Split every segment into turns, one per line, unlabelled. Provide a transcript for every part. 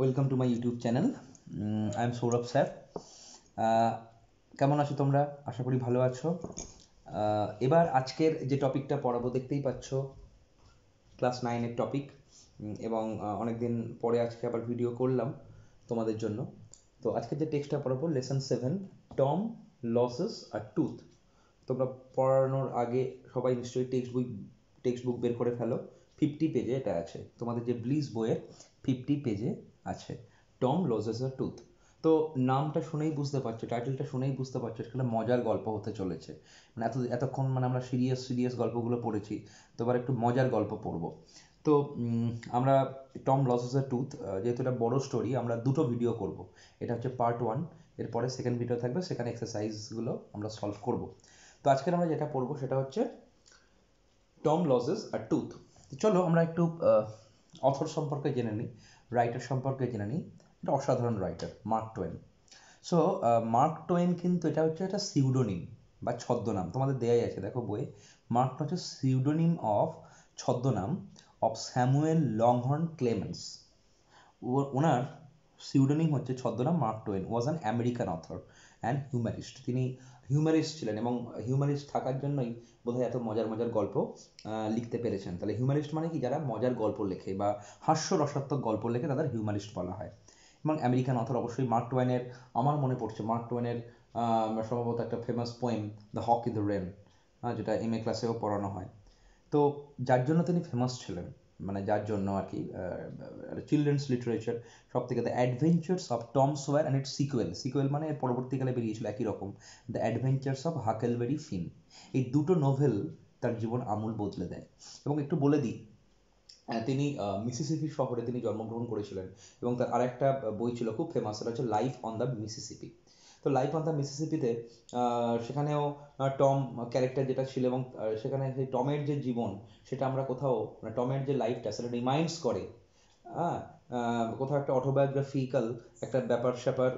Welcome to my YouTube channel I am Sourav sir কেমন আছো তোমরা? আশা করি ভালো আছো। এবার আজকের যে টপিকটা পড়াবো, দেখতেই পাচ্ছ ক্লাস নাইনের টপিক এবং অনেক দিন পরে আজকে আবার ভিডিও করলাম তোমাদের জন্য। তো আজকের যে টেক্সটটা পড়াবো লেসন সেভেন টম লসেস আর টুথ তোমরা পড়ানোর আগে সবাই নিশ্চয়ই টেক্সট বই টেক্সট বুক বের করে ফেলো। ফিফটি পেজে এটা আছে। তোমাদের যে ব্লিজ বইয়ের ফিফটি পেজে আছে। টম লসেস আ টুথ তো নামটা শুনেই বুঝতে পারছ টাইটেলটা শুনেই বুঝতে পারছ সেখানে মজার গল্প হতে চলেছে। মানে এত, এতক্ষণ মানে আমরা সিরিয়াস সিরিয়াস গল্পগুলো পড়েছি, তো এবার একটু মজার গল্প পড়ব। তো আমরা টম লসেস আ টুথ যেহেতু এটা বড় স্টোরি আমরা দুটো ভিডিও করব। এটা হচ্ছে পার্ট ওয়ান এরপরে সেকেন্ড ভিডিও থাকবে, সেখানে এক্সারসাইজগুলো আমরা সলভ করব। তো আজকের আমরা যেটা পড়ব, সেটা হচ্ছে টম লসেস আর টুথ চলো আমরা একটু অথর সম্পর্কে জেনে নিই। রাইটার সম্পর্কে জেনে নিই। এটা অসাধারণ writer Mark Twain so Mark Twain কিন্তু এটা হচ্ছে একটা সিউডোনিম বা ছদ্মনাম। তোমাদের দেয়াই আছে, দেখো বইয়ে। মার্ক হচ্ছে সিউডোনিম অফ ছদ্মনাম অফ স্যামুয়েল লংহর্ন ক্লেমেন্স ওনার সিউডোনিম হচ্ছে ছদ্মনাম Mark Twain was an American author and humorist তিনি হিউম্যারিস্ট ছিলেন এবং হিউম্যারিস্ট থাকার জন্যই বোধহয় এত মজার মজার গল্প লিখতে পেরেছেন। তাহলে হিউম্যারিস্ট মানে কি? যারা মজার গল্প লেখে বা হাস্যরসাত্মক গল্প লেখে তাদের হিউম্যারিস্ট বলা হয়। এবং আমেরিকান অথর অবশ্যই মার্ক টোয়েনের, আমার মনে পড়ছে মার্ক টোয়েনের সম্ভবত একটা famous poem the hawk in the rain যেটা এম এ ক্লাসেও পড়ানো হয়। তো যার জন্য তিনি ফেমাস ছিলেন মানে যার জন্য আর কি চিলড্রেন্স লিটারেচার সব থেকে the Adventures of Tom Sawyer and it sequel sequel মানে এর পরবর্তীকালে বেরিয়েছিল একই রকম the Adventures of Huckleberry Finn এই দুটো নোভেল তার জীবন আমূল বদলে দেয়। এবং একটু বলে দিই তিনি মিসিসিপি শহরে তিনি জন্মগ্রহণ করেছিলেন এবং তার আরেকটা বই ছিল খুব ফেমাস সেটা হচ্ছে লাইফ অন দ্য মিসিসিপি তো লাইফ অন দ্য মিসিসিপিতে সেখানেও টম ক্যারেক্টার যেটা ছিল এবং সেখানে সেই টমের যে জীবন, সেটা আমরা কোথাও মানে টমের যে লাইফটা সেটা রিমাইন্ডস করে। হ্যাঁ কোথাও একটা অটোবায়োগ্রাফিক্যাল একটা ব্যাপার স্যাপার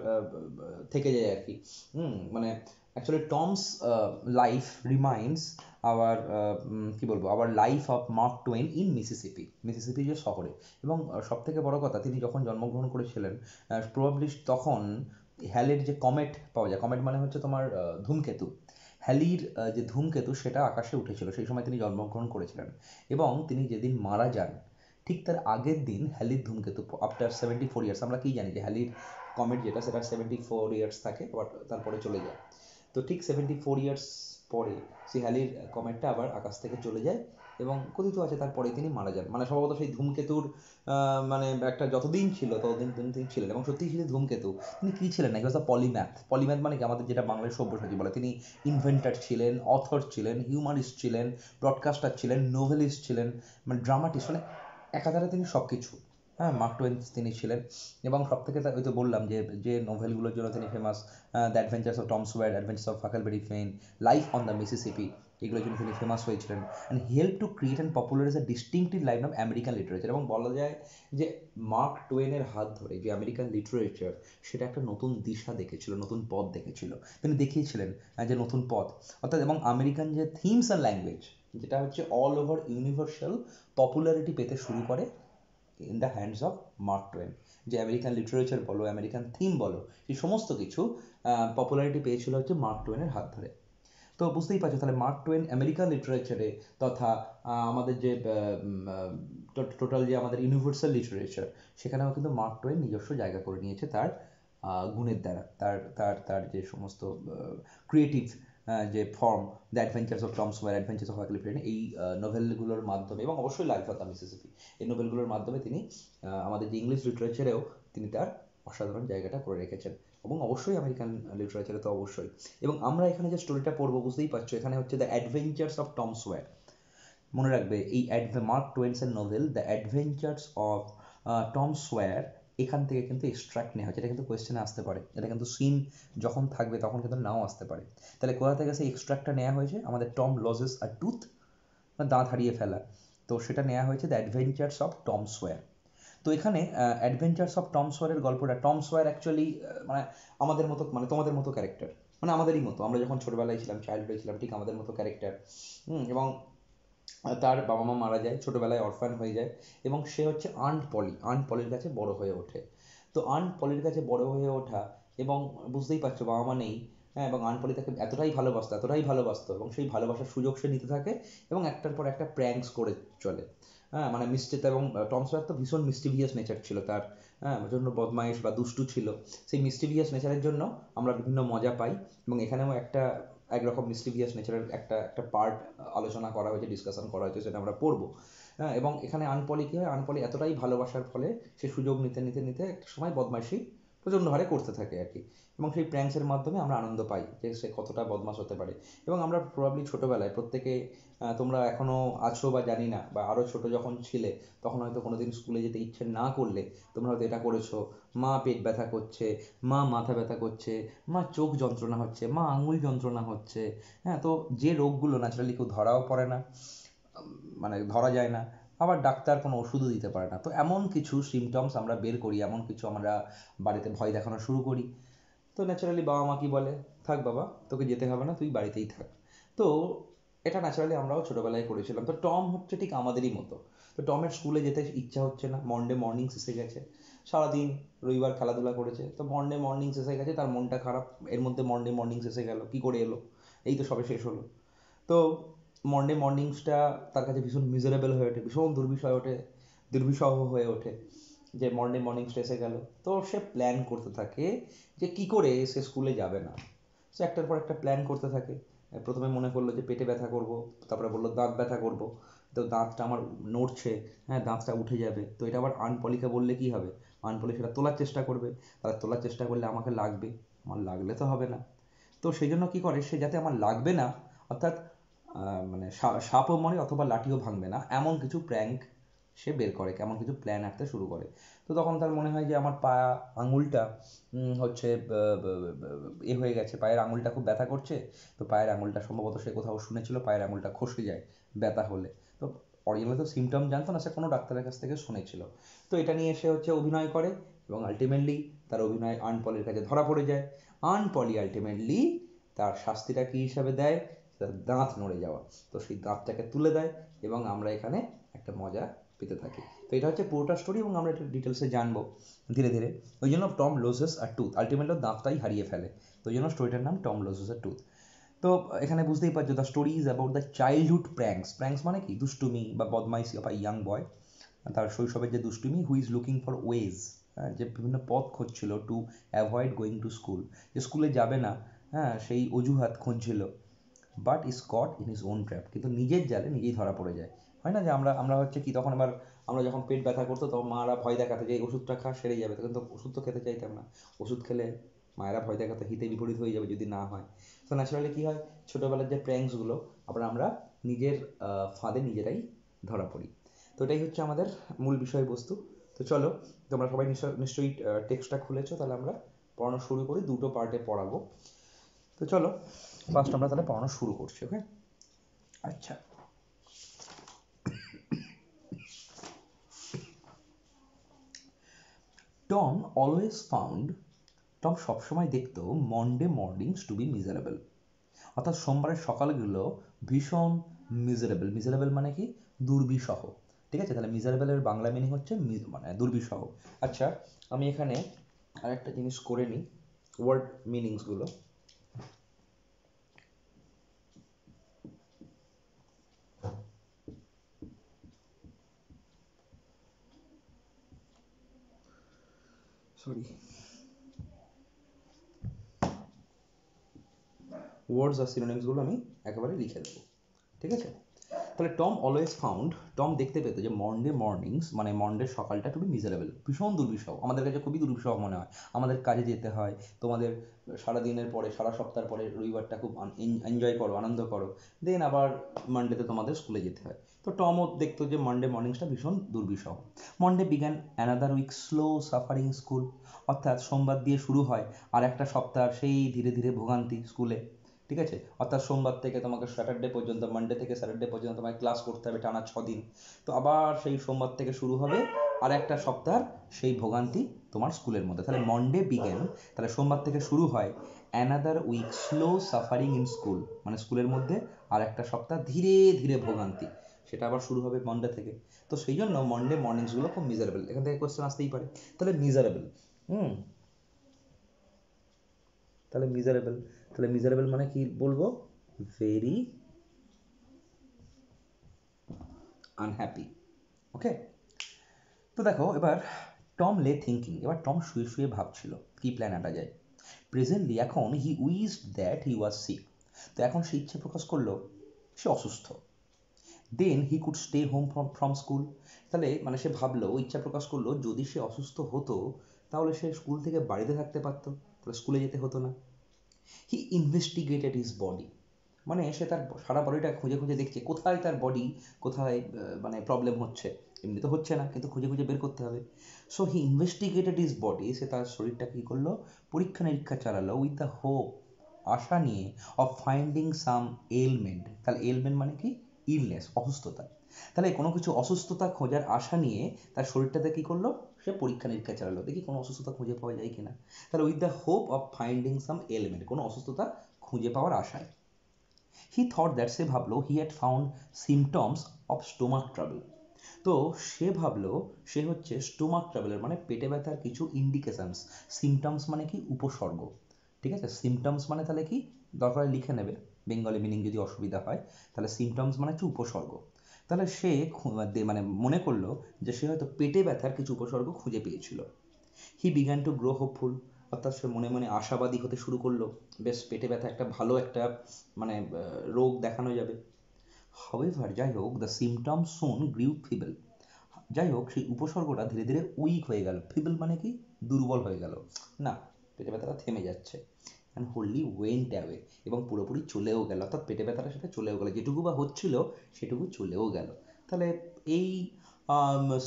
থেকে যায় আর কি হুম মানে actually Tom's life reminds our কি বলব our life of Mark Twain in Mississippi Mississippi যে শহরে। এবং সব থেকে বড় কথা, তিনি যখন জন্মগ্রহণ করেছিলেন প্রবাবলি তখন হ্যালের যে কমেট পাওয়া যায়, কমেট মানে হচ্ছে তোমার ধূমকেতু। হ্যালির যে ধূমকেতু সেটা আকাশে উঠেছিল, সেই সময় তিনি জন্মগ্রহণ করেছিলেন। এবং তিনি যেদিন মারা যান, ঠিক তার আগের দিন হ্যালির ধূমকেতু আফটার সেভেন্টি ফোর ইয়ার্স আমরা কি জানি যে হ্যালির কমেট যেটা, সেটা সেভেন্টি ফোর ইয়ার্স থাকে বাট তারপরে চলে যায়। তো ঠিক সেভেন্টি ফোর ইয়ার্স পরে সেই হ্যালির কমেটটা আবার আকাশ থেকে চলে যায়। এবং কথিত আছে তারপরে তিনি মারা যান। মানে সম্ভবত সেই ধূমকেতুর মানে একটা যতদিন ছিল, ততদিন তিনি ছিলেন এবং সত্যিই ছিলেন ধূমকেতু, তিনি কী ছিলেন? না দ্য পলিম্যাথ? পলিম্যাথ মানে কি? আমাদের যেটা বাংলায় সব্যসাচী বলে। তিনি ইনভেন্টার ছিলেন অথর ছিলেন হিউমারিস্ট ছিলেন ব্রডকাস্টার ছিলেন নোভেলিস্ট ছিলেন মানে ড্রামাটিস্ট মানে একাধারে তিনি সব কিছু হ্যাঁ মার্ক টোয়েন তিনি ছিলেন এবং সব থেকে ওই তো বললাম যে যে নোভেলগুলোর জন্য তিনি famous the adventures of Tom Sawyer adventures of Huckleberry Finn life on the Mississippi এগুলোর জন্য তিনি ফেমাস হয়েছিলেন। And help to create and popularise a distinctive line of American literature এবং বলা যায় যে মার্ক টোয়েনের হাত ধরে যে আমেরিকান লিটারেচার সেটা একটা নতুন দিশা দেখেছিল, নতুন পথ দেখেছিল। তিনি দেখিয়েছিলেন যে নতুন পথ। অর্থাৎ এবং আমেরিকান যে থিমস অ্যান্ড ল্যাঙ্গুয়েজ যেটা হচ্ছে অল ওভার ইউনিভার্সাল পপুলারিটি পেতে শুরু করে in the hands of Mark Twain যে আমেরিকান লিটারেচার বলো আমেরিকান থিম বলো সেই সমস্ত কিছু পপুলারিটি পেয়েছিল হচ্ছে মার্ক টোয়েনের হাত ধরে। তো বুঝতেই পারছ, তাহলে মার্ক টোয়েন আমেরিকান লিটারেচারে তথা আমাদের যে টোটাল যে আমাদের ইউনিভার্সাল লিটারেচার সেখানেও কিন্তু মার্ক টোয়েন নিজস্ব জায়গা করে নিয়েছে তার গুণের দ্বারা। তার তার তার যে সমস্ত ক্রিয়েটিভ যে form the Adventures of Tom Sawyer Adventures of Huckleberry Finn এই নোভেলগুলোর মাধ্যমে এবং অবশ্যই লাইফ অফ দ্য মিসিসিপি এই নোভেলগুলোর মাধ্যমে তিনি আমাদের যে ইংলিশ লিটারেচারেও তিনি তার অসাধারণ জায়গাটা করে রেখেছেন। এবং অবশ্যই আমেরিকান লিটারেচারে তো অবশ্যই। এবং আমরা এখানে যে স্টোরিটা পড়ব, বুঝতেই পারছ, এখানে হচ্ছে দ্য অ্যাডভেঞ্চার্স অফ টম সোয়ার মনে রাখবে, এই Mark টোয়েন্সের novel the adventures of Tom Sawyer এখান থেকে কিন্তু এক্সট্রাক্ট নেওয়া হয়েছে। এটা কিন্তু কোয়েশ্চেনে আসতে পারে। এটা কিন্তু সিন যখন থাকবে, তখন কিন্তু নাও আসতে পারে। তাহলে কোথা থেকে সেই এক্সট্রাক্টটা নেওয়া হয়েছে? আমাদের টম লজেস আর টুথ দাঁত হারিয়ে ফেলা। তো সেটা নেওয়া হয়েছে দ্য অ্যাডভেঞ্চার্স অফ টম সোয়ার তো এখানে অ্যাডভেঞ্চার্স অফ টম সোয়ারের গল্পটা টম সোয়ার অ্যাকচুয়ালি মানে আমাদের মতো মানে তোমাদের মতো ক্যারেক্টার মানে আমাদেরই মতো। আমরা যখন ছোটবেলায় ছিলাম চাইল্ডহুডে ছিলাম, ঠিক আমাদের মতো ক্যারেক্টার এবং তার বাবা মা মারা যায়, ছোটবেলায় অরফান হয়ে যায়, এবং সে হচ্ছে আন্ট পলি আন্ট পলির কাছে বড় হয়ে ওঠে। তো আন্ট পলির কাছে বড় হয়ে ওঠা, এবং বুঝতেই পারছ বাবা মা নেই হ্যাঁ এবং আনপলি তাকে এতটাই ভালোবাসতো এতটাই ভালোবাসতো, এবং সেই ভালোবাসার সুযোগ সে নিতে থাকে, এবং একটার পর একটা প্র্যাঙ্কস করে চলে। হ্যাঁ মানে মিষ্টিতে এবং টম সয়ার তো ভীষণ মিস্টিভিয়াস নেচার ছিল তার। হ্যাঁ জন্য বদমাইশ বা দুষ্টু ছিল। সেই মিস্টিভিয়াস নেচারের জন্য আমরা বিভিন্ন মজা পাই এবং এখানেও একটা একরকম মিস্টিভিয়াস নেচারের একটা একটা পার্ট আলোচনা করা হয়েছে ডিসকাশন করা হয়েছে, সেটা আমরা পড়ব। হ্যাঁ এবং এখানে আনপলি কী হয়? আনপলি এতটাই ভালোবাসার ফলে সে সুযোগ নিতে নিতে নিতে একটা সময় বদমাইশি প্রচণ্ড হারে করতে থাকে আর কি। এবং সেই প্র্যাঙ্কসের মাধ্যমে আমরা আনন্দ পাই যে সে কতটা বদমাশ হতে পারে। এবং আমরা প্রবাবলি ছোটোবেলায় প্রত্যেকে তোমরা এখনও আছো বা জানি না বা আরও ছোটো যখন ছিলে, তখন হয়তো কোনোদিন স্কুলে যেতে ইচ্ছে না করলে তোমরা হয়তো এটা করেছ। মা পেট ব্যথা করছে, মা মাথা ব্যথা করছে, মা চোখ যন্ত্রণা হচ্ছে, মা আঙুল যন্ত্রণা হচ্ছে। হ্যাঁ তো যে রোগগুলো ন্যাচারালি কেউ ধরাও পড়ে না মানে ধরা যায় না। আবার ডাক্তার কোনো ওষুধও দিতে পারে না। তো এমন কিছু সিমটমস আমরা বের করি, এমন কিছু আমরা বাড়িতে ভয় দেখানো শুরু করি। তো ন্যাচারালি বাবা মা কি বলে? থাক বাবা, তোকে যেতে হবে না, তুই বাড়িতেই থাক। তো এটা ন্যাচারালি আমরাও ছোটোবেলায় করেছিলাম। তো টম হচ্ছে ঠিক আমাদেরই মতো। তো টমের স্কুলে যেতে ইচ্ছা হচ্ছে না। মন্ডে মর্নিংস এসে গেছে। সারাদিন রবিবার খেলাধুলা করেছে। তো মন্ডে মর্নিংস এসে গেছে, তার মনটা খারাপ। এর মধ্যে মন্ডে মর্নিংস এসে গেল। কী করে এলো? এই তো সবে শেষ হলো। তো মন্ডে মর্নিংসটা তার কাছে ভীষণ মিজারেবল হয়ে ওঠে, ভীষণ দুর্বিষয় ওঠে, দুর্বিষহ হয়ে ওঠে যে মন্ডে মর্নিংসটা এসে গেল। তো সে প্ল্যান করতে থাকে যে কী করে সে স্কুলে যাবে না। সে একটার পর একটা প্ল্যান করতে থাকে। প্রথমে মনে করল যে পেটে ব্যথা করব, তারপরে বলল দাঁত ব্যথা করব। তো দাঁতটা আমার নড়ছে হ্যাঁ দাঁতটা উঠে যাবে। তো এটা আবার আনপলিকে বললে কী হবে? আনপলি সেটা তোলার চেষ্টা করবে। তাহলে তোলার চেষ্টা করলে আমাকে লাগবে। আমার লাগলে তো হবে না। তো সেই জন্য কী করে? সে যাতে আমার লাগবে না, অর্থাৎ মানে সাপও মরে অথবা লাঠিও ভাঙবে না। এমন কিছু প্র্যাঙ্ক সে বের করে, কেমন কিছু প্ল্যান আঁকতে শুরু করে। তো তখন তার মনে হয় যে আমার পা আঙুলটা হচ্ছে এ হয়ে গেছে, পায়ের আঙুলটা খুব ব্যথা করছে। তো পায়ের আঙুলটা সম্ভবত সে কোথাও শুনেছিল, পায়ের আঙুলটা খসে যায় ব্যথা হলে। তো অরিজিনাল তো সিমটম জানতো না, সে কোনো ডাক্তারের কাছ থেকে শুনেছিল। তো এটা নিয়ে সে হচ্ছে অভিনয় করে এবং আলটিমেটলি তার অভিনয় আনপলির কাছে ধরা পড়ে যায়। আনপলি আলটিমেটলি তার শাস্তিটা কী হিসাবে দেয়? দাঁত নড়ে যাওয়া। তো সেই দাঁতটাকে তুলে দেয় এবং আমরা এখানে একটা মজা পেতে থাকি। তো এটা হচ্ছে পুরোটা স্টোরি এবং আমরা এটা ডিটেলসে জানব ধীরে ধীরে। ওই জন্য টম লোজেস আর টুথ আলটিমেটলি দাঁতটাই হারিয়ে ফেলে। তো ওই জন্য স্টোরিটার নাম টম লোজেস আর টুথ তো এখানে বুঝতেই পারছ the story is about the childhood pranks pranks মানে কি? দুষ্টুমি বা বদমাইশি আ ইয়াং বয় তার শৈশবের যে দুষ্টুমি who is looking for ways যে বিভিন্ন পথ খুঁজছিল to avoid going to school যে স্কুলে যাবে না হ্যাঁ সেই অজুহাত খুঁজছিল। But his caught in his own trap কিন্তু নিজের জালে নিজেই ধরা পড়ে যায়। হয় না যে আমরা আমরা হচ্ছে কি তখন আবার, আমরা যখন পেট ব্যথা করতো তখন মারা ভয় দেখাতো যে ওষুধটা খা সেরে যাবে। তখন তো ওষুধ তো খেতে চাইতাম না। ওষুধ খেলে মায়েরা ভয় দেখাতো, হিতে বিপরীত হয়ে যাবে যদি না হয়। তো ন্যাচারালি কী হয়? ছোটোবেলার যে প্র্যাঙ্কসগুলো আবার আমরা নিজের ফাঁদে নিজেরাই ধরা পড়ি। তো এটাই হচ্ছে আমাদের মূল বিষয়বস্তু। তো চলো, তোমরা সবাই নিশ্চয়, নিশ্চয়ই টেক্সটটা খুলেছো, তাহলে আমরা পড়ানো শুরু করি। দুটো পার্টে পড়াবো। তো চলো ফার্স্ট আমরা তাহলে পড়ানো শুরু করছি ওকে আচ্ছা। টম অলওয়েজ ফাউন্ড টম সবসময় দেখতো Monday mornings to be miserable অর্থাৎ সোমবারের সকালগুলো ভীষণ মিজারেবল মিজারেবল মানে কি? দুর্বিষহ। ঠিক আছে? তাহলে মিজারেবলের বাংলা মিনিং হচ্ছে মানে দুর্বিষহ। আচ্ছা আমি এখানে আরেকটা জিনিস করে নিই। ওয়ার্ড মিনিংসগুলো সরি ওয়ার্ডস আর সিনোনিমসগুলো আমি একেবারে লিখে দেবো। ঠিক আছে? তাহলে টম অলওয়েজ ফাউন্ড, টম দেখতে পেতো যে মন্ডে মর্নিংস মানে মন্ডের সকালটা খুবই মিজারেবল ভীষণ দুর্বিষহ। আমাদের কাছে খুবই দুর্বিষহ মনে হয়। আমাদের কাজে যেতে হয়, তোমাদের সারা দিনের পরে, সারা সপ্তাহের পরে রবিবারটা খুব এনজয় করো, আনন্দ করো। দেন আবার মানডেতে তোমাদের স্কুলে যেতে হয়। তো টমও দেখতো যে মানডে মর্নিংসটা ভীষণ দুর্বিষহ। Monday began another week slow suffering school অর্থাৎ সোমবার দিয়ে শুরু হয়, আর একটা সপ্তাহ সেই ধীরে ধীরে ভোগান্তি স্কুলে ঠিক আছে? অর্থাৎ সোমবার থেকে তোমাকে স্যাটারডে পর্যন্ত মানডে থেকে স্যাটারডে পর্যন্ত তোমাকে ক্লাস করতে হবে টানা দিন। তো আবার সেই সোমবার থেকে শুরু হবে আর একটা সপ্তাহ সেই ভোগান্তি তোমার স্কুলের মধ্যে। তাহলে মন্ডে বিজ্ঞান তাহলে সোমবার থেকে শুরু হয় another week slow suffering in school মানে স্কুলের মধ্যে আর একটা সপ্তাহ ধীরে ধীরে ভোগান্তি। সেটা আবার শুরু হবে মন্ডে থেকে। তো সেই জন্য মন্ডে মর্নিংসগুলো খুব মিজারেবল এখান থেকে কোয়েশ্চেন আসতেই পারে। তাহলে মিজারেবল হুম? তাহলে মিজারেবল তাহলে মিজারেবল মানে কি বলব? ভেরি আনহ্যাপি ওকে তো দেখো, এবার টম লে থিঙ্কিং এবার টম শুয়ে শুয়ে ভাবছিল, কি প্ল্যান আটা যায়? প্রেজেন্টলি এখন he wished that he was sick তো এখন সে ইচ্ছে প্রকাশ করল, সে অসুস্থ। Then he could stay home from from school তাহলে মানে সে ভাবলো ইচ্ছা প্রকাশ করল, যদি সে অসুস্থ হতো, তাহলে সে স্কুল থেকে বাড়িতে থাকতে পারতো। তাহলে স্কুলে যেতে হতো না। হি ইনভেস্টিগেটেড হিজ বডি মানে সে তার সারা বডিটা খুঁজে খুঁজে দেখছে, কোথায় তার বডি কোথায় মানে প্রবলেম হচ্ছে? এমনি তো হচ্ছে না, কিন্তু খুঁজে খুঁজে বের করতে হবে। So he investigated his body সে তার শরীরটা কী করল? পরীক্ষা নিরীক্ষা চালালো উইথ দ্য হোপ আশা নিয়ে অফ ফাইন্ডিং সাম এলমেন্ট তাহলে এলমেন্ট মানে কি? ইলনেস অসুস্থতা। তাহলে কোনো কিছু অসুস্থতা খোঁজার আশা নিয়ে তার শরীরটাতে কী করল? সে পরীক্ষা নিরীক্ষা চালালো, দেখি কোনো অসুস্থতা খুঁজে পাওয়া যায় কিনা। তাহলে with the hope of finding some element কোনো অসুস্থতা খুঁজে পাওয়ার আশায়। হি থট দ্যাট সে ভাবলো he had found symptoms of stomach travel তো সে ভাবলো, সে হচ্ছে স্টোমাক ট্রাভেলের মানে পেটে ব্যথার কিছু ইন্ডিকেশনস সিমটমস মানে কি? উপসর্গ। ঠিক আছে? সিমটমস মানে তাহলে কি? দরকার লিখে নেবে। বেঙ্গলি মিনিং যদি অসুবিধা হয়, তাহলে সিমটমস মানে হচ্ছে উপসর্গ। তাহলে সে মানে মনে করল যে সে হয়তো পেটে ব্যথার কিছু উপসর্গ খুঁজে পেয়েছিল। He began to grow hopeful অর্থাৎ সে মনে মনে আশাবাদী হতে শুরু করল, বেশ, পেটে ব্যথা একটা ভালো একটা মানে রোগ দেখানো যাবে। হাউএভার যাই হোক দ্য সিমটম সুন গ্রিউ ফিবেল যাই হোক, সেই উপসর্গটা ধীরে ধীরে উইক হয়ে গেল। ফিবেল মানে কি? দুর্বল হয়ে গেল। না, পেটে ব্যথাটা থেমে যাচ্ছে। অ্যান্ড হোললি ওয়েন্ট অ্যাওয়ে এবং পুরোপুরি চলেও গেল। অর্থাৎ পেটে ব্যথাটা সেটা চলেও গেল। যেটুকু বা হচ্ছিল, সেটুকু চলেও গেল। তাহলে এই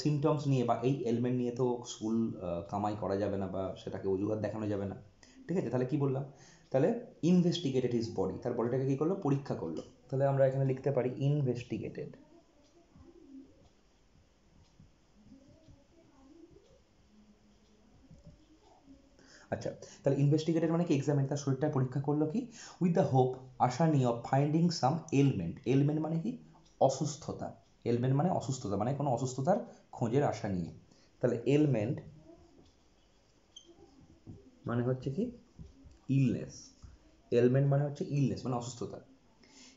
সিমটমস নিয়ে বা এই এলমেন্ট নিয়ে তো স্কুল কামাই করা যাবে না বা সেটাকে অজুহাত দেখানো যাবে না। ঠিক আছে? তাহলে কি বললাম? তাহলে ইনভেস্টিগেটেড হিজ বডি তার বডিটাকে কী করল? পরীক্ষা করল। তাহলে আমরা এখানে লিখতে পারি ইনভেস্টিগেটেড আচ্ছা তাহলে ইনভেস্টিগেটেড মানে কি? এক্সামিন তার শরীরটা পরীক্ষা করল কি? উইথ দ্য হোপ আশা নিয়ে of finding some ailment ailment মানে কি? অসুস্থতা। এলমেন্ট মানে অসুস্থতা মানে কোনো অসুস্থতার খোঁজের আশা নিয়ে। তাহলে এলমেন্ট মানে হচ্ছে কি? ইলনেস এলমেন্ট মানে হচ্ছে ইলনেস মানে অসুস্থতা।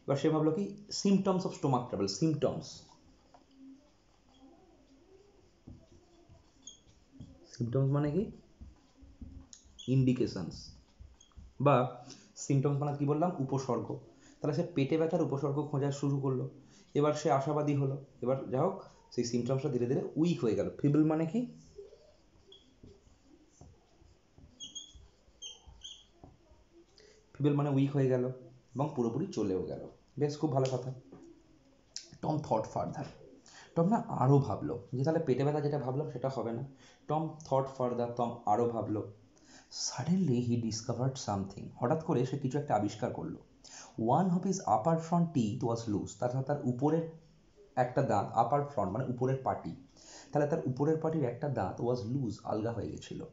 এবার সে ভাবলো কি? Symptoms of stomach travel symptoms symptoms মানে কি? ইন্ডিকেশনস বা সিমটমস মানে কি বললাম? উপসর্গ। তাহলে সে পেটে ব্যথার উপসর্গ খোঁজা শুরু করল। এবার সে আশাবাদী হলো। এবার যা হোক, সেই সিমটমসটা ধীরে ধীরে উইক হয়ে গেল। ফিবল মানে কি? ফিবল মানে উইক হয়ে গেল এবং পুরোপুরি চলেও গেল। বেশ, খুব ভালো কথা। টম থট ফার্দার টম না আরও ভাবলো যে তাহলে পেটে ব্যথা যেটা ভাবলাম সেটা হবে না। টম থট ফার্দার টম আরও ভাবলো। সাডেনলি হি ডিসকভার্ড সামথিং হঠাৎ করে সে কিছু একটা আবিষ্কার করল। One of his upper front teeth was loose তাছাড়া তার উপরের একটা দাঁত আপার ফ্রন্ট মানে উপরের পাটি। তাহলে তার উপরের পাটির একটা দাঁত ওয়াজ লুজ আলগা হয়ে গেছিল।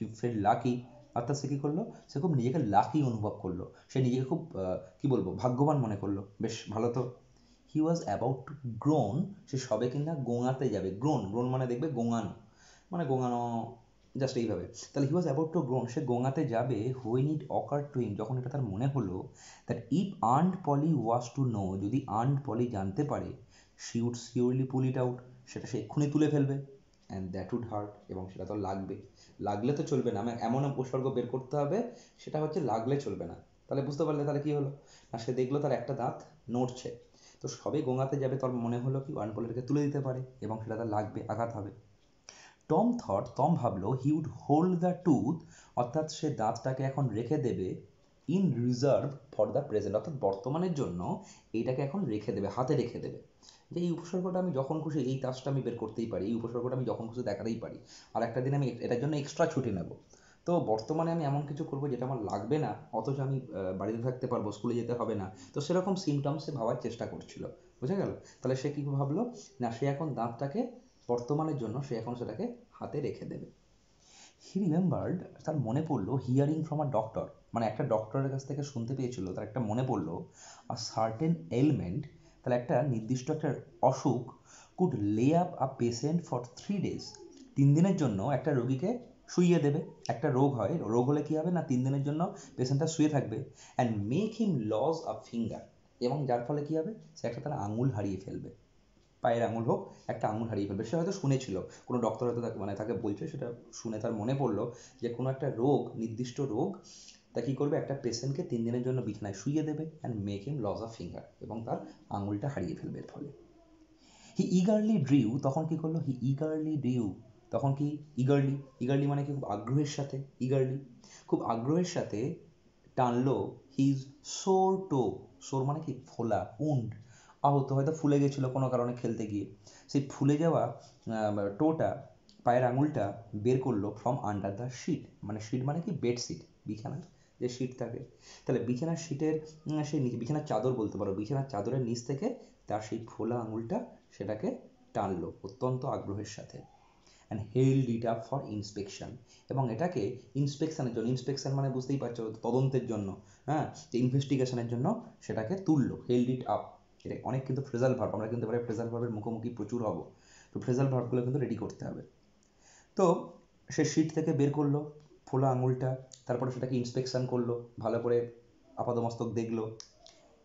হি ফেল লাকি অর্থাৎ সে কী করল? সে খুব নিজেকে লাকি অনুভব করল। সে নিজেকে খুব কি বলব, ভাগ্যবান মনে করল। বেশ ভালো তো। He was about to groan সে সবে কিনা গোঙাতে যাবে। গ্রোন গ্রোন মানে দেখবে গোঙানো। মানে গোঙানো জাস্ট এইভাবে। তাহলে he was about to groan সে গোঙাতে যাবে when it ochre to him যখন এটা তার মনে হলো that if Aunt Polly was to know যদি আর্নড পলি জানতে পারে she would surely pull it out সেটা সে এক্ষুনি তুলে ফেলবে অ্যান্ড দ্যাট উড হার্ট এবং সেটা তো লাগবে। লাগলে তো চলবে না আমার এমন উপসর্গ বের করতে হবে, সেটা হচ্ছে লাগলে চলবে না। তাহলে বুঝতে পারলে তাহলে কী হলো? না, সে দেখল তার একটা দাঁত নড়ছে। তো সবে গোঙাতে যাবে, তার মনে হলো কি ওয়ান পলিটাকে তুলে দিতে পারে, এবং সেটা তার লাগবে, আঘাত হবে। টম থট টম ভাবলো he would hold the tooth অর্থাৎ সে দাঁতটাকে এখন রেখে দেবে in reserve for the present অর্থাৎ বর্তমানের জন্য এইটাকে এখন রেখে দেবে, হাতে রেখে দেবে। যে এই উপসর্গটা আমি যখন খুশি, এই টাস্কটা আমি বের করতেই পারি, এই উপসর্গটা আমি যখন খুশি দেখাতেই পারি। আর একটা দিন আমি এটার জন্য এক্সট্রা ছুটি নেব। তো বর্তমানে আমি এমন কিছু করব যেটা আমার লাগবে না, অথচ আমি বাড়িতে থাকতে পারব স্কুলে যেতে হবে না। তো সেরকম সিমটমস ভাবার চেষ্টা করছিল। বুঝে গেল? তাহলে সে কী ভাবলো? না, সে এখন দাঁতটাকে বর্তমানের জন্য সে এখন সেটাকে হাতে রেখে দেবে। হি রিমেম্বার্ড তার মনে পড়ল হিয়ারিং ফ্রম আ ডক্টর মানে একটা ডক্টরের কাছ থেকে শুনতে পেয়েছিল, তার একটা মনে পড়ল আ সার্টেন এলমেন্ট তাহলে একটা নির্দিষ্ট একটা অসুখ could lay up a patient for three days তিন দিনের জন্য একটা রোগীকে শুইয়ে দেবে। একটা রোগ হয়, রোগ হলে কি হবে না? তিন দিনের জন্য পেশেন্টটা শুয়ে থাকবে and make him lose a finger এবং যার ফলে কি হবে? সে একটা তার আঙুল হারিয়ে ফেলবে। পায়ের আঙুল হোক, একটা আঙুল হারিয়ে ফেলবে। সে হয়তো শুনেছিল, কোনো ডক্টর হয়তো তাকে মানে তাকে বলছে, সেটা শুনে তার মনে পড়ল যে কোনো একটা রোগ, নির্দিষ্ট রোগ, তা কী করবে? একটা পেশেন্টকে তিন দিনের জন্য বিছানায় শুইয়ে দেবে and make him lose a finger এবং তার আঙুলটা হারিয়ে ফেলবে এর ফলে। হি ইগারলি ড্রিউ তখন কি করল? হি ইগারলি ড্রিউ তখন কি ইগারলি ইগারলি মানে কি খুব আগ্রহের সাথে? ইগারলি খুব আগ্রহের সাথে টানলো হিজ সোর টো সোর মানে কি, ফোলা, উন্ড। আহত হয়তো ফুলে গেছিল কোনো কারণে খেলতে গিয়ে। সেই ফুলে যাওয়া টোটা, পায়ের আঙুলটা বের করল ফ্রম আন্ডার দ্য শিট মানে শিট মানে কি? বেডশিট বিছানার যে শিট থাকে। তাহলে বিছানার শিটের সেই বিছানার চাদর বলতে পারো। বিছানার চাদরের নিচ থেকে তার সেই ফোলা আঙুলটা সেটাকে টানলো অত্যন্ত আগ্রহের সাথে। And held it up for inspection এবং এটাকে ইন্সপেকশনের জন্য ইন্সপেকশন মানে বুঝতেই পারছ, তদন্তের জন্য হ্যাঁ? যে ইনভেস্টিগেশনের জন্য সেটাকে তুললো হেল্ড ইট আপ এটা অনেক কিন্তু ফ্রেজাল ভার্ব আমরা কিন্তু এবারে ফ্রেজাল ভার্বের মুখোমুখি প্রচুর হব। তো ফ্রেজাল ভার্বগুলো কিন্তু রেডি করতে হবে। তো সে শিট থেকে বের করল, ফোলা আঙুলটা, তারপরে সেটাকে ইন্সপেকশন করল, ভালো করে আপাদমস্তক দেখল।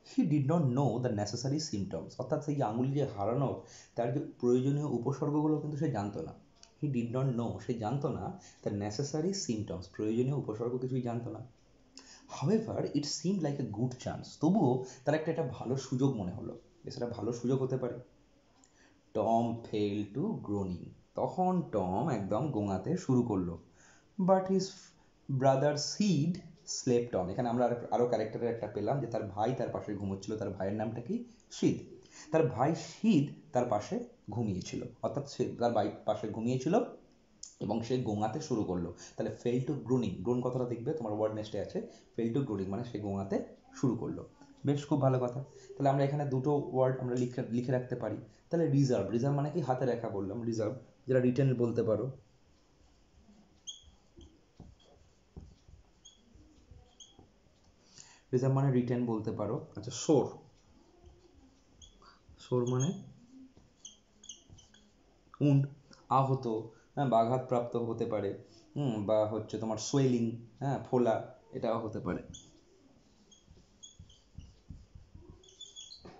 He did not know the necessary symptoms অর্থাৎ সেই আঙুল যে হারানো, তার যে প্রয়োজনীয় উপসর্গগুলো কিন্তু সে জানতো না। হি ডিড নট নো সে জানতো না দ্য নেসেসারি সিমটমস প্রয়োজনীয় উপসর্গ কিছুই জানতো না। However it seem like a good chance তবুও তার একটা একটা ভালো সুযোগ মনে হলো সেটা ভালো সুযোগ হতে পারে। টম ফেল টু গ্রোনিং তখন টম একদম গোঙাতে শুরু করল। But his brother Sid slept on এখানে আমরা আরও ক্যারেক্টারের একটা পেলাম যে তার ভাই তার পাশে ঘুমোচ্ছিল। তার ভাইয়ের নামটা কি? শীত তার ভাই শীত তার পাশে ঘুমিয়েছিল। অর্থাৎ সে তার ভাই পাশে ঘুমিয়েছিল। এবং সে গোঙাতে শুরু করল। তাহলে ফেল টু গ্রুনিং গ্রুন কথাটা দেখবে, তোমার ওয়ার্ড নেস্টে আছে। ফেল টু গ্রুনিং মানে সে গোঙাতে শুরু করল। বেশ, খুব ভালো কথা। তাহলে আমরা এখানে দুটো ওয়ার্ড আমরা লিখে লিখে রাখতে পারি। তাহলে রিজার্ভ রিজার্ভ মানে কি? হাতে রেখা বললাম রিজার্ভ যেটা রিটেন বলতে পারো। রিজার্ভ মানে রিটেন বলতে পারো। আচ্ছা সোর সোর মানে উন্ড, আহত হ্যাঁ বা আঘাতপ্রাপ্ত হতে পারে। হুম, বা হচ্ছে তোমার সোয়েলিং হ্যাঁ ফোলা, এটাও হতে পারে।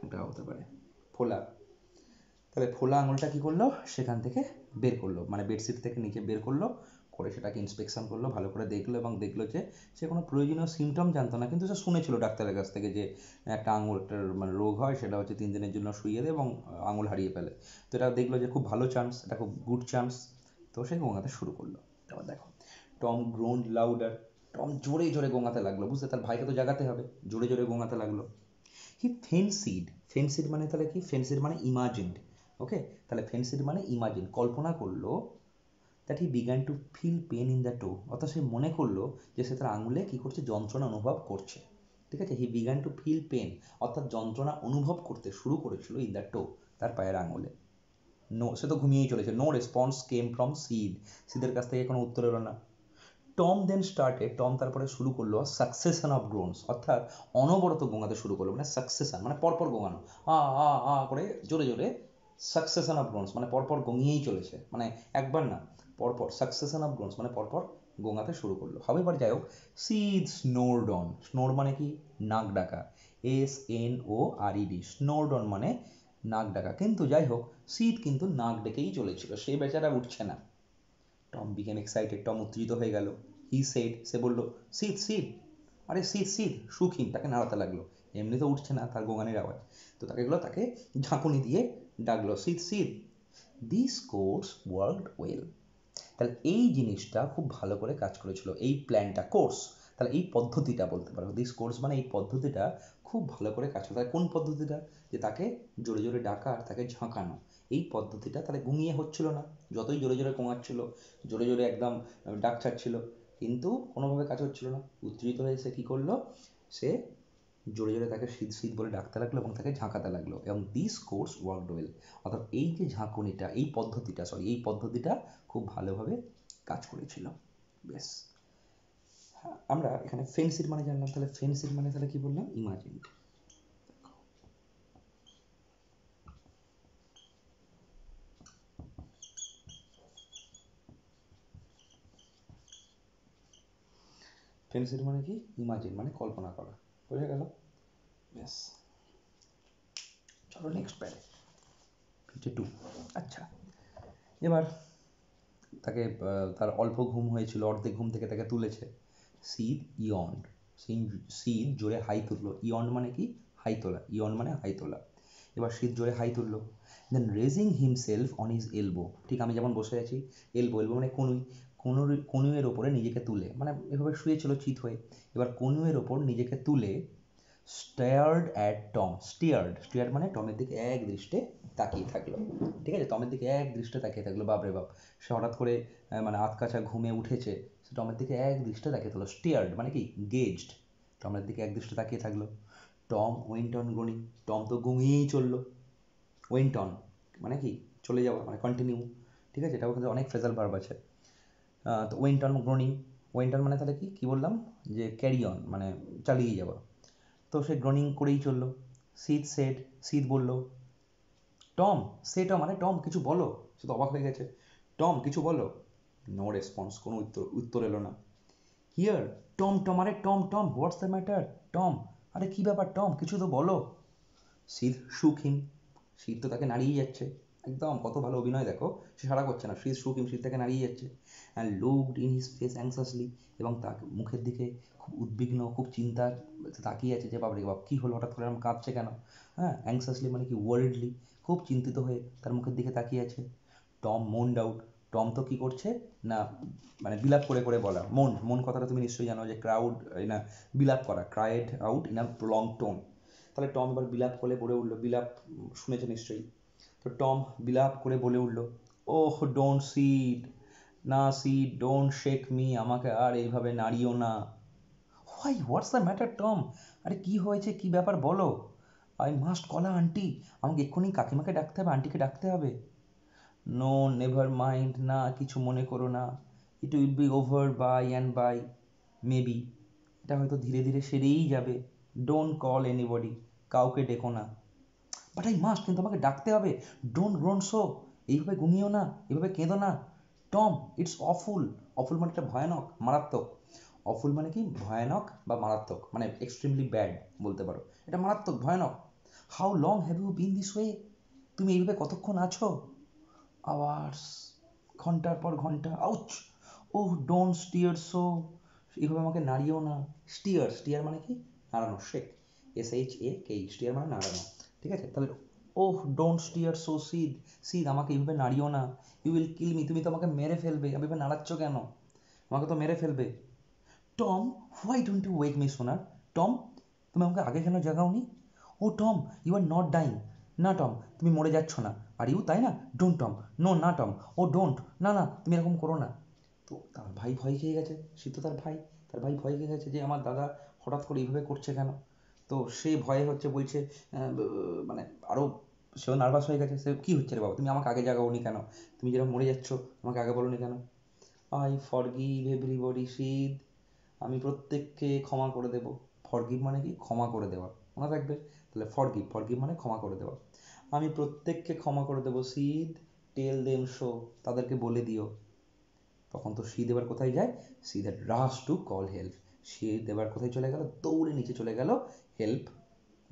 এটাও হতে পারে। ফোলা। তাহলে ফোলা আঙুলটা কি করল? সেখান থেকে বের করল। মানে বেডশিট থেকে নিচে বের করল, করে সেটাকে ইন্সপেকশন করল, ভালো করে দেখল এবং দেখল যে সে কোনো প্রয়োজনীয় সিমটম জানতো না, কিন্তু সে শুনেছিল ডাক্তারের কাছ থেকে যে একটা আঙুল একটা মানে রোগ হয়, সেটা হচ্ছে তিন দিনের জন্য শুইয়ে দেয় এবং আঙুল হারিয়ে ফেলে। তো এটা দেখল যে খুব ভালো চান্স এটা খুব গুড চান্স তো সে গোঙাতে শুরু করল। তারপর দেখো, টম গ্রোন লাউডার, টম জোরে জোরে গোঙাতে লাগল, বুঝতে তার ভাইকে তো জাগাতে হবে, জোরে জোরে গোঙাতে লাগল। হি ফেন্সিড ফেন্সিড মানে তাহলে কি? ফেন্সিড মানে ইমাজিনড ওকে তাহলে ফেন্সিড মানে ইমাজিন কল্পনা করল that he began to feel pain in the toe অর্থাৎ সে মনে করল যে সে তার আঙুলে কী করছে? যন্ত্রণা অনুভব করছে, ঠিক আছে? He began to feel pain অর্থাৎ যন্ত্রণা অনুভব করতে শুরু করেছিল ইন দ্য টো তার পায়ের আঙুলে। নো সে তো ঘুমিয়েই চলেছে। No response came from Sid সিদের কাছ থেকে কোনো উত্তর এলো না। টম দেন স্টার্টে টম তারপরে শুরু করল সাকসেশন অফ গ্রোনস অর্থাৎ অনবরত গোঙাতে শুরু করল মানে সাকসেশন মানে পরপর গোঙানো। আ আ আ করে জোরে জোরে সাকসেশন অফ গ্রোনস মানে পরপর গঙিয়েই চলেছে। মানে একবার না, পরপর সাকসেশন অফ গ্রোনস মানে পরপর গোঙাতে শুরু করল। হবে এবার যাই হোক সিড স্নোরড অন স্নোর মানে কি? নাক ডাকা। S N O R E D snored on মানে নাক ডাকা। কিন্তু যাই হোক সিট কিন্তু নাক ডেকেই চলেছিল, সে বেচারা উঠছে না। টম বিকেম এক্সাইটেড টম উত্তেজিত হয়ে গেল। হি সেড সে বলল সিট শীত, আরে সিট শীত, সুখিন, তাকে নাড়াতে লাগল। এমনি তো উঠছে না, তার গোগানের আওয়াজ। তো তাকে গেলো তাকে ঝাঁকুনি দিয়ে ডাকলো সিট শীত দিস কোর্স ওয়ার্কড ওয়েল তাহলে এই জিনিসটা খুব ভালো করে কাজ করেছিল, এই প্ল্যানটা কোর্স তাহলে এই পদ্ধতিটা বলতে পারো। দিস কোর্স মানে এই পদ্ধতিটা খুব ভালো করে কাজ করে কোন পদ্ধতিটা? যে তাকে জোরে জোরে ডাকা আর তাকে ঝাঁকানো। এই পদ্ধতিটা তাহলে ঘুমিয়ে হচ্ছিল না। যতই জোরে জোরে কোঙাচ্ছিল জোরে জোরে একদম ডাক ছাড়ছিল, কিন্তু কোনোভাবে কাজ হচ্ছিল না। উত্তেজিত হয়ে সে কী করল? সে জোরে জোরে তাকে শীত শীত বলে ডাকতে লাগল এবং তাকে ঝাঁকাতে লাগল। এবং দিস কোর্স ওয়ার্ক ওয়েল অর্থাৎ এই যে ঝাঁকুনিটা, এই পদ্ধতিটা সরি এই পদ্ধতিটা খুব ভালোভাবে কাজ করেছিল। বেশ আমরা এখানে ফেন্সিড মানে জানলাম, তাহলে ফেন্সিড মানে তাহলে কি বললাম? ইমাজিন টেন্সিটি মানে কি? ইমাজিন মানে কল্পনা করা। বোঝা গেল? ব্যাস চলো নেক্সট প্যারে ফিফটি টু আচ্ছা। এবার তাকে তার অল্প ঘুম হয়েছিল, অর্ধেক ঘুম থেকে তাকে তুলেছে। সিদ ইয়ন্ড সিদ জোরে হাই তুললো। ইয়ন্ড মানে কি? হাই তোলা। ইয়ন্ড মানে হাই তোলা। এবার শীত জোরে হাই তুললো। Then raising himself on his elbow ঠিক আমি যেমন বসে আছি এলবো এলবো মানে কনুই। কনুর কনুয়ের ওপরে নিজেকে তুলে। মানে এভাবে শুয়েছিল চিত হয়ে। এবার কনুয়ের ওপর নিজেকে তুলে stared at Tom stared stared মানে টমের দিকে এক দৃষ্টে তাকিয়ে থাকল। ঠিক আছে? টমের দিকে এক দৃষ্টে তাকিয়ে থাকল। বাপরে বাপ। সে হঠাৎ করে মানে আতকাচা ঘুমে উঠেছে। সে টমের দিকে এক দৃষ্টে তাকিয়ে থাকল স্টিয়ার্ড মানে কি? গেজড টমের দিকে এক দৃষ্টে তাকিয়ে থাকল। টম ওয়েন্টন গ্রোনিং টম তো ঘুমিয়েই চলল। ওয়েন্টন মানে কি? চলে যাওয়া মানে কন্টিনিউ ঠিক আছে? এটাও কিন্তু অনেক ফ্রেজাল ভার্ব আছে। তো ওয়েন্টন গ্রোনিং ওয়েন্টন মানে তাহলে কি? কি বললাম? যে ক্যারি অন মানে চালিয়ে যাওয়া। তো সে গ্রনিং করেই চলল। শীত সেট শীত বলল। টম, সেটা মানে টম, কিছু বলো। সে তো অবাক হয়ে গেছে। টম, কিছু বলো। নো রেসপন্স কোনো উত্তর উত্তর এলো না। হিয়ার টম টম আরে Tom Tom what's the matter Tom আরে কি ব্যাপার টম কিছু তো বলো। শীত সুখ হিম শীত তো তাকে নাড়িয়ে যাচ্ছে। একদম, কত ভালো অভিনয় দেখো, সে সারা করছে না। শীত সুখ হিম শীত তাকে নাড়িয়ে যাচ্ছে। And looked in his face anxiously এবং তার মুখের দিকে খুব উদ্বিগ্ন, খুব চিন্তা তাকিয়ে আছে যে বাবরে বাপ, কী হলো? হঠাৎ করে এরকম কাঁদছে কেন? হ্যাঁ অ্যাংসাসলি মানে কি ওয়ার্ল্ডলি খুব চিন্তিত হয়ে তার মুখের দিকে তাকিয়ে আছে। টম মোন্ড আউট টম তো কি করছে? না মানে বিলাপ করে করে বলা। মন মন কথাটা তুমি নিশ্চয়ই জানো যে ক্রাউড না, বিলাপ করা cried out in a long tone তাহলে টম এবার বিলাপ করে বলে উঠল, বিলাপ শুনেছে নিশ্চয়ই। তো টম বিলাপ করে বলে উঠল, ওহ ডোন্ট সিড না সিড ডোন্ট শেক মি আমাকে আর এইভাবে নাড়িও না। Why what's the matter Tom? আরে কি হয়েছে? কি ব্যাপার বলো? আই মাস্ট কলা আন্টি আমাকে এক্ষুনি কাকিমাকে ডাকতে হবে আন্টিকে ডাকতে হবে। নো নেভার মাইন্ড না, কিছু মনে করো না। It will be over by and by maybe এটা হয়তো ধীরে ধীরে সেরেই যাবে। ডোন্ট কল এনিবডি কাউকে ডেকো না। বাট আই মাস্ট কিন্তু আমাকে ডাকতে হবে। ডোন্ট গ্রোন সো এইভাবে ঘুমিও না, এইভাবে কেঁদো না। টম ইটস অফুল অফুল মানে একটা ভয়ানক, মারাত্মক। অফুল মানে কি? ভয়ানক বা মারাত্মক মানে এক্সট্রিমলি ব্যাড বলতে পারো। এটা মারাত্মক, ভয়ানক। How long have you been this way তুমি এইভাবে কতক্ষণ আছো? আওয়ার্স, ঘণ্টার পর ঘণ্টা, ouch! Oh don't stir so এইভাবে আমাকে নাড়িও না। স্টিয়ার স্টিয়ার মানে কি? নাড়ানো shake S H A K stir মানে নাড়ানো। ঠিক আছে? তাহলে, ওহ don't stir so Sid Sid আমাকে এইভাবে নাড়িও না। ইউ উইল কিল মি তুমি তো আমাকে মেরে ফেলবে। আমি এভাবে নাড়াচ্ছ কেন? আমাকে তো মেরে ফেলবে। Tom why don't you wake me sooner? Tom তুমি আমাকে আগে কেন জাগাওনি? ও Tom you are not dying না টম তুমি মরে যাচ্ছ না। আর ইউ তাই না? ডোন্ট টম নো না টম ও ডোন্ট না না, তুমি এরকম করো না। তো তার ভাই ভয় খেয়ে গেছে। সে তো তার ভাই। তার ভাই ভয় খেয়ে গেছে যে আমার দাদা হঠাৎ করে এইভাবে করছে কেন? তো সে ভয়ে হচ্ছে বলছে মানে আরও সেও নার্ভাস হয়ে গেছে। সে কী হচ্ছে রে বাবা? তুমি আমাকে আগে জাগাওনি কেন? তুমি যেরকম মরে যাচ্ছ, আমাকে আগে বলোনি কেন? আই ফরগিভ এভরিবডি শীত আমি প্রত্যেককে ক্ষমা করে দেব। ফরগিভ মানে কি? ক্ষমা করে দেওয়া। মনে রাখবে? তাহলে ফরগিভ ফরগিভ মানে ক্ষমা করে দেওয়া। আমি প্রত্যেককে ক্ষমা করে দেবো। সিদ টেল দেম শো, তাদেরকে বলে দিও। তখন তো শীত এবার কোথায় যায়? শীত রাস টু কল হেল্প শীত এবার কোথায় চলে গেল? দৌড়ে নিচে চলে গেল হেল্প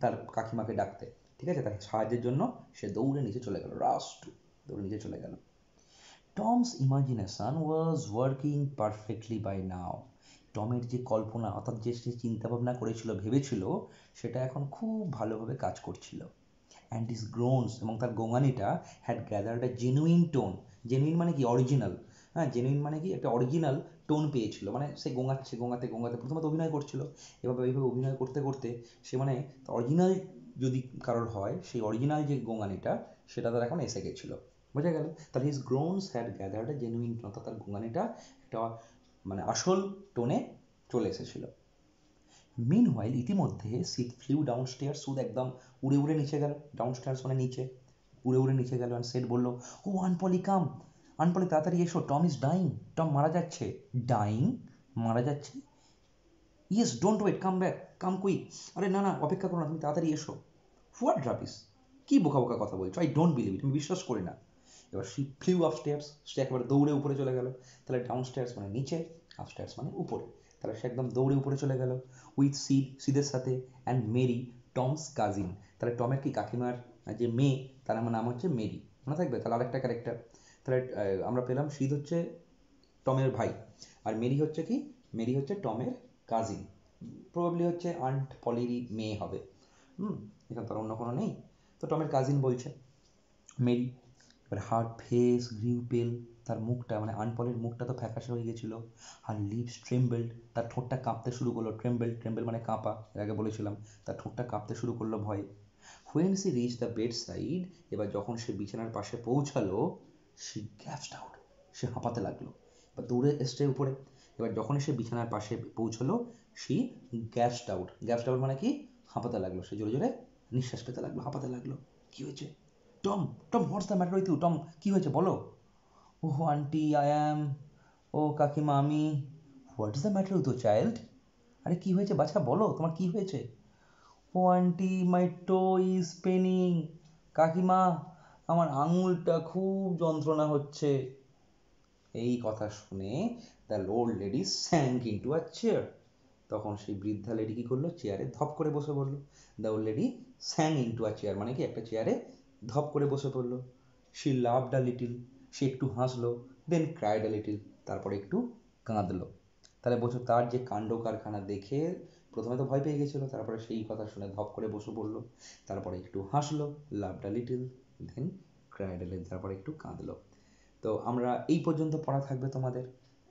তার কাকিমাকে ডাকতে। ঠিক আছে? তার সাহায্যের জন্য সে দৌড়ে নিচে চলে গেল। রাস টু দৌড়ে নিচে চলে গেল। Tom's imagination was working perfectly by now টমের যে কল্পনা, অর্থাৎ যে সে চিন্তাভাবনা করেছিল, ভেবেছিল, সেটা এখন খুব ভালোভাবে কাজ করছিল। অ্যান্ড ইস গ্রোনস এবং তার গোঙানিটা had gathered a genuine tone genuine মানে কি? অরিজিনাল হ্যাঁ জেনুইন মানে কি? একটা অরিজিনাল টোন পেয়েছিল। মানে সে গোঙাচ্ছে গোঙাতে গোঙাতে প্রথমে তো অভিনয় করছিল। এভাবে, এইভাবে অভিনয় করতে করতে সে মানে অরিজিনাল যদি কারোর হয়, সেই অরিজিনাল যে গোঙানিটা সেটা তার এখন এসে গেছিল। বোঝা গেল? তাহলে his groans had gathered genuine tone অর্থাৎ তার গোঙানিটা একটা মানে আসল টোনে চলে এসেছিল। মিন হোয়াইল ইতিমধ্যে সিট ফ্লিউ ডাউন স্টেয়ার সুদ একদম উড়ে উড়ে নিচে গেল ডাউন স্টেয়ার্স মানে নিচে, উড়ে উড়ে নিচে গেল। অ্যান্ড সেট বলল, ও আনপলি কাম আনপলি তাড়াতাড়ি এসো টম ইজ ডাইং টম মারা যাচ্ছে ডাইং মারা যাচ্ছে yes don't wait come back come quick আরে না না, অপেক্ষা করো না, তুমি তাড়াতাড়ি এসো হোয়াট রাবিস কি বোকা বোকা কথা বলছো আই ডোন্ট বিলিভ ইট আমি বিশ্বাস করি না। এবার সি ফ্লিউ আপ সে একেবারে দৌড়ে উপরে চলে গেল, তাহলে ডাউন স্টেয়ার্স মানে নিচে আপ মানে উপরে। তাহলে সে একদম দৌড়ে উপরে চলে গেল উইথ সিড সিদের সাথে অ্যান্ড মেরি, টমস কাজিন। তাহলে টমের কি কাকিমার যে মেয়ে, তার আমার নাম হচ্ছে মেরি। মনে থাকবে? তাহলে আরেকটা ক্যারেক্টার তাহলে আমরা পেলাম সিদ হচ্ছে টমের ভাই আর মেরি হচ্ছে কি? মেরি হচ্ছে টমের কাজিন। প্রবাবলি হচ্ছে আন্ট পলিরই মেয়ে হবে। হুম, এখানে তার অন্য কোনো নেই। তো টমের কাজিন বলছে, মেরি, এবার হার্ট ফেস গ্রিউ পেল তার মুখটা মানে আনপলের মুখটা তো ফ্যাকাশে হয়ে গেছিল। আর লিপস ট্রেম্বেল্ড তার ঠোঁটটা কাঁপতে শুরু করল। ট্রেম্বেল ট্রেম্বেল মানে কাঁপা, এর আগে বলেছিলাম। তার ঠোঁটটা কাঁপতে শুরু করল ভয়ে। When she reach the bedside এবার যখন সে বিছানার পাশে পৌঁছালো সে গ্যাপসড আউট সে হাঁপাতে লাগল। এবার দৌড়ে এসছে উপরে। এবার যখন সে বিছানার পাশে পৌঁছলো সে গ্যাপসড আউট গ্যাপসড আউট মানে কি? হাঁপাতে লাগল। সে জোরে জোরে নিঃশ্বাস পেতে লাগল, হাঁপাতে লাগল। কি হয়েছে? Tom Tom what's the matter with you Tom, কি হয়েছে? বলো। ও আন্টি আই অ্যাম ও কাকিমা আমি what is the matter you child আরে কি হয়েছে বাছা, বলো, তোমার কি হয়েছে? ও auntie my toe is paining কাকিমা, আমার আঙুলটা খুব যন্ত্রণা হচ্ছে। এই কথা শুনে the old lady sank into a chair তখন সেই বৃদ্ধা লেডি কি করল? চেয়ারে ধপ করে বসে পড়ল। The old lady sank into a chair মানে কি? একটা চেয়ারে ধপ করে বসে পড়ল। সি লাভড আ লিটিল সে একটু হাসলো দেন ক্রাইড লিটিল তারপরে একটু কাঁদলো। তাহলে বলছো তার যে কাণ্ড কারখানা দেখে প্রথমে তো ভয় পেয়ে গেছিল, তারপরে সেই কথা শুনে ধপ করে বসে পড়ল তারপরে একটু হাসলো laughed a little then cried little তারপরে একটু কাঁদলো। তো আমরা এই পর্যন্ত পড়া থাকবে তোমাদের।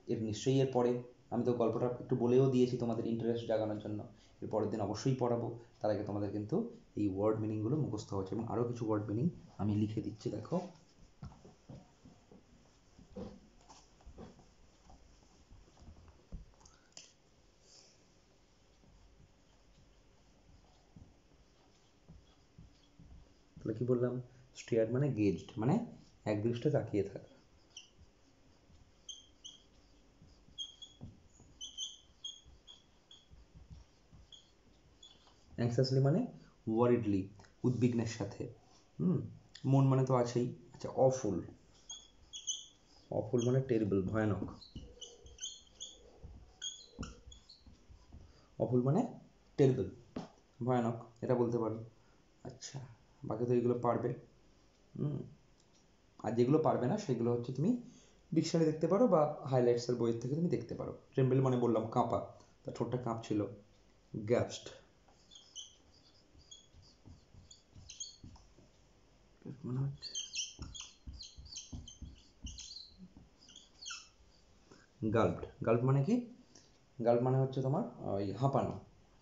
এর নিশ্চয়ই এর পরে। আমি তো গল্পটা একটু বলেও দিয়েছি তোমাদের ইন্টারেস্ট জাগানোর জন্য। এর পরের দিন অবশ্যই পড়াবো। তার আগে তোমাদের কিন্তু এই ওয়ার্ড মিনিংগুলো মুখস্থ হচ্ছে এবং আরও কিছু ওয়ার্ড মিনিং আমি লিখে দিচ্ছি, দেখো। তাহলে কি বললাম? স্টিয়ার মানে গেজড মানে একদৃষ্টে তাকিয়ে থাকা। অ্যাংসাসলি মানে ওয়ারিডলি উদ্বিগ্নের সাথে। হুম? মন মানে তো আছেই। আচ্ছা অফুল অফুল মানে টেরিবল ভয়ানক। অফুল মানে টেরিবল ভয়ানক, এটা বলতে পারো। আচ্ছা। বাকি তো এগুলো পারবে। হুম। আর যেগুলো পারবে না, সেগুলো হচ্ছে তুমি ডিকশনারি দেখতে পারো বা হাইলাইটসের বইয়ের থেকে তুমি দেখতে পারো। ট্রেম্বেল মানে বললাম কাঁপা তার ঠোঁটটা কাঁপছিল। গ্যাপসড মনে হচ্ছে। গাল্পড গাল্প মানে কি? গাল্প মানে হচ্ছে তোমার, ওই হাঁপানো।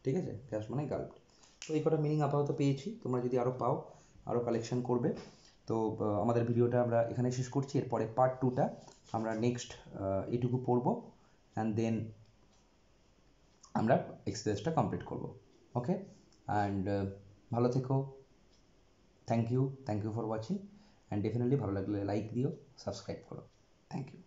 ঠিক আছে? গ্যাস মানে গাল্প তো এই কটা মিনিং আপাতত পেয়েছি তোমরা যদি আরও পাও আরও কালেকশন করবে। তো আমাদের ভিডিওটা আমরা এখানে শেষ করছি। এরপরে পার্ট টুটা আমরা নেক্সট এটুকু পড়ব অ্যান্ড দেন আমরা এক্সারসাইজটা কমপ্লিট করব। ওকে অ্যান্ড ভালো থেকো। Thank you thank you for watching and definitely ভালো লাগলে লাইক দিও সাবস্ক্রাইব করো। Thank you